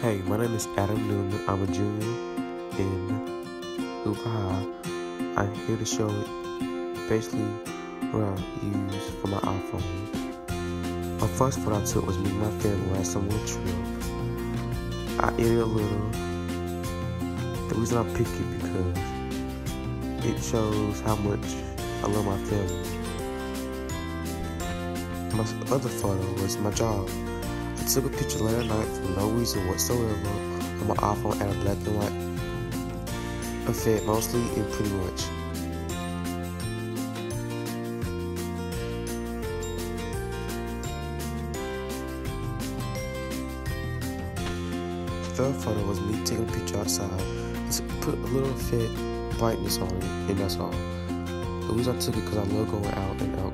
Hey, my name is Adam Newman. I'm a junior in High. I'm here to show basically what I use for my iPhone. My first photo I took was me and my family last summer trip. I edited a little. The reason I pick it because it shows how much I love my family. My other photo was my job. Took a picture last night for no reason whatsoever on my iPhone at a black and white effect mostly and pretty much. Third photo was me taking a picture outside. Just put a little effect brightness on it and that's all. The reason I took it because I love going out and out